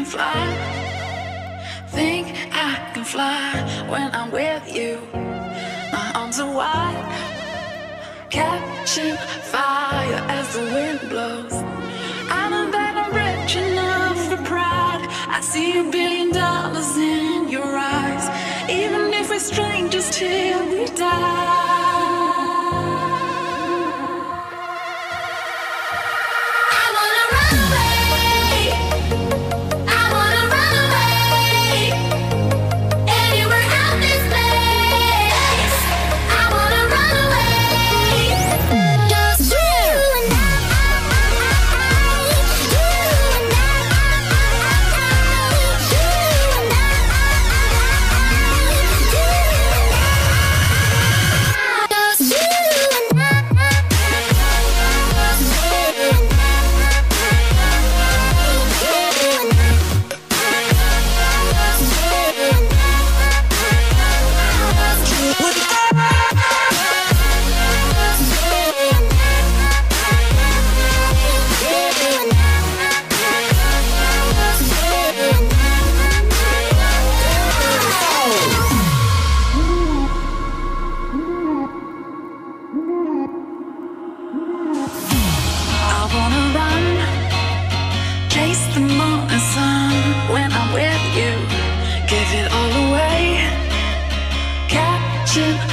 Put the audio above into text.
can fly. Think I can fly when I'm with you. My arms are wide, catching fire as the wind blows. I know that rich enough for pride. I see a billion dollars in your eyes. Even if we're strangers till we die. You.